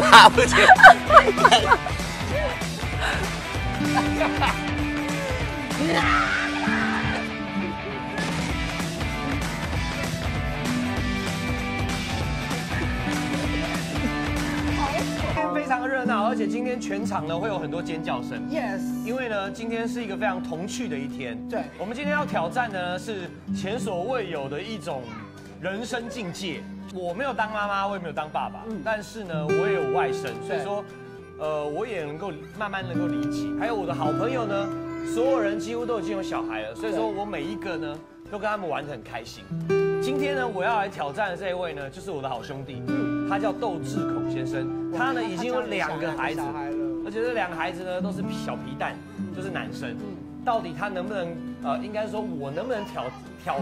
啦，不行。今天非常热闹，而且今天全场呢会有很多尖叫声。Yes，因为呢，今天是一个非常童趣的一天。对我们今天要挑战的呢是前所未有的一种人生境界。我没有当妈妈，我也没有当爸爸，但是呢，我也有外甥，所以说，呃，我也能够慢慢能够理解。还有我的好朋友呢，所有人几乎都已经有小孩了，所以说我每一个呢都跟他们玩得很开心。今天呢，我要来挑战的这一位呢，就是我的好兄弟，他叫窦志孔先生，他呢已经有两个孩子孩，而且这两个孩子呢都是小皮蛋，就是男生。到底他能不能呃，应该说我能不能挑挑